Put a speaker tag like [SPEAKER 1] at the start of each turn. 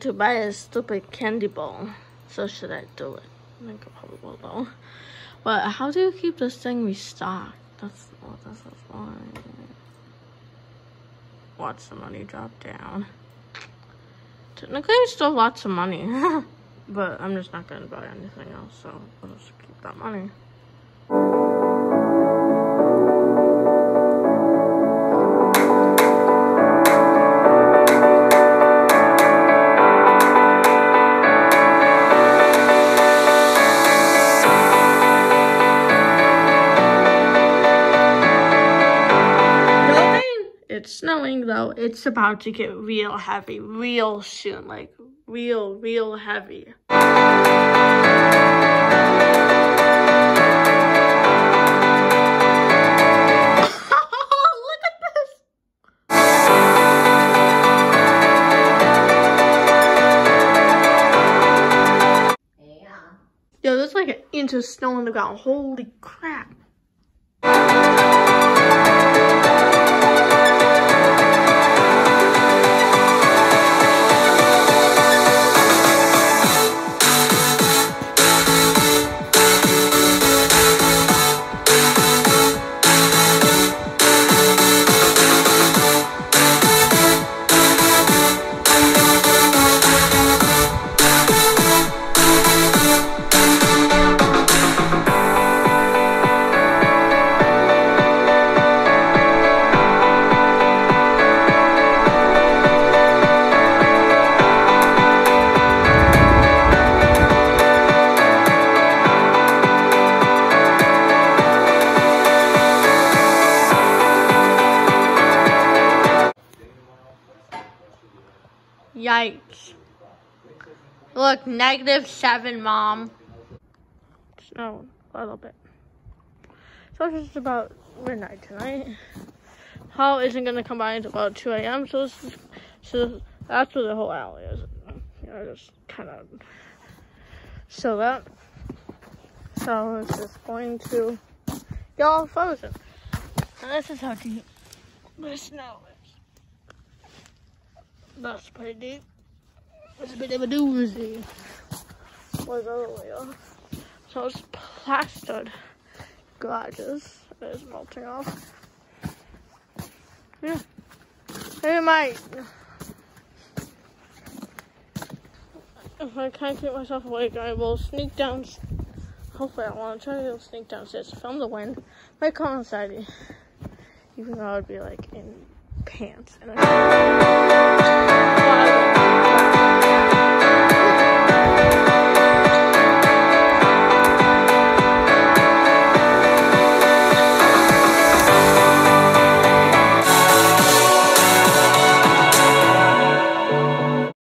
[SPEAKER 1] to buy a stupid candy ball. So should I do it? I think I probably will though. But how do you keep this thing restocked? That's oh, that's the fine. Watch the money drop down. Technically, I still have lots of money. but I'm just not gonna buy anything else, so I'll just keep that money. It's snowing though. It's about to get real heavy real soon. Like real, real heavy. Yo, there's like an inch of snow on the ground. Holy crap. Yikes. Look, negative seven, Mom. Snow a little bit. So it's just about midnight tonight. Hall isn't going to come by until about 2 a.m. So, so that's where the whole alley is. You know, just kind of so that. So it's just going to get all frozen. And this is how deep the snow is. That's pretty deep. It's a bit of a doozy. Was earlier. So it's plastered garages. It's melting off. Yeah. Hey, mate. If I can't keep myself awake, I will sneak down. Hopefully, I want to try to sneak downstairs to film the wind. My come inside, even though I would be like in pants.